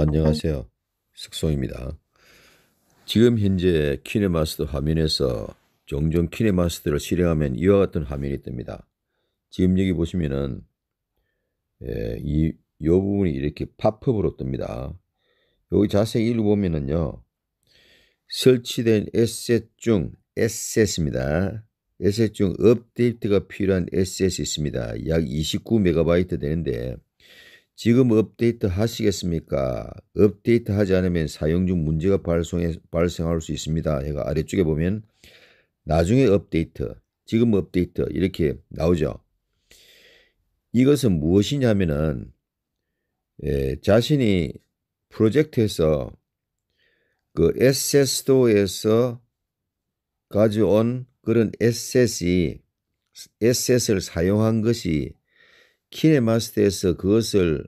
안녕하세요. 숙송입니다. 지금 현재 키네마스터 화면에서 종종 키네마스터를 실행하면 이와 같은 화면이 뜹니다. 지금 여기 보시면은 예, 이, 이 부분이 이렇게 팝업으로 뜹니다. 여기 자세히 읽어보면은요. 설치된 에셋 중 에셋입니다. 에셋 중 업데이트가 필요한 에셋이 있습니다. 약 29MB 되는데 지금 업데이트 하시겠습니까? 업데이트 하지 않으면 사용 중 문제가 발생해, 발생할 수 있습니다. 제가 아래쪽에 보면 나중에 업데이트, 지금 업데이트 이렇게 나오죠. 이것은 무엇이냐면은 예, 자신이 프로젝트에서 그 에셋 스토어에서 가져온 그런 에셋이 에셋을 사용한 것이 키네마스터에서 그것을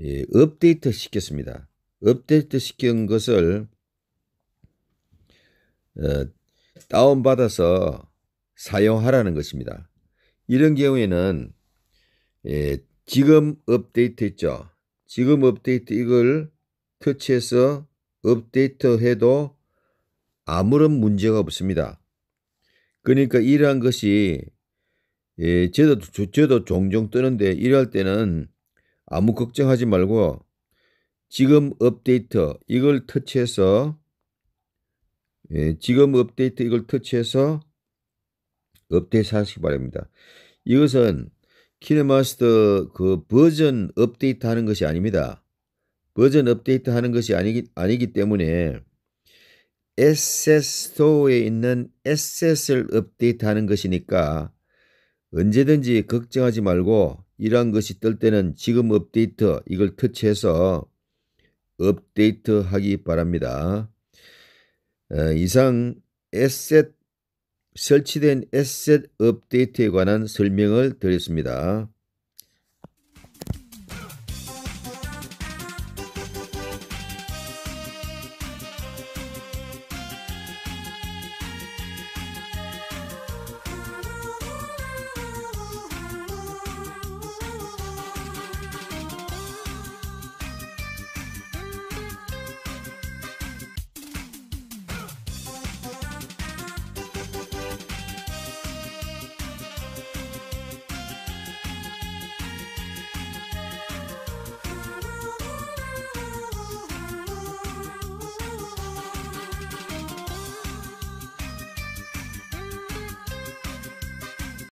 예, 업데이트 시켰습니다. 업데이트 시킨 것을 어, 다운받아서 사용하라는 것입니다. 이런 경우에는 예, 지금 업데이트 있죠. 지금 업데이트 이걸 터치해서 업데이트 해도 아무런 문제가 없습니다. 그러니까 이러한 것이 예, 저도, 저도 종종 뜨는데 이럴 때는 아무 걱정하지 말고 지금 업데이트 이걸 터치해서 예, 지금 업데이트 이걸 터치해서 업데이트 하시기 바랍니다. 이것은 키네마스터 그 버전 업데이트 하는 것이 아닙니다. 버전 업데이트 하는 것이 아니기, 아니기 때문에 에셋 스토어에 있는 asset을 업데이트 하는 것이니까 언제든지 걱정하지 말고 이러한 것이 뜰 때는 지금 업데이트 이걸 터치해서 업데이트 하기 바랍니다. 어, 이상 에셋 설치된 에셋 업데이트에 관한 설명을 드렸습니다.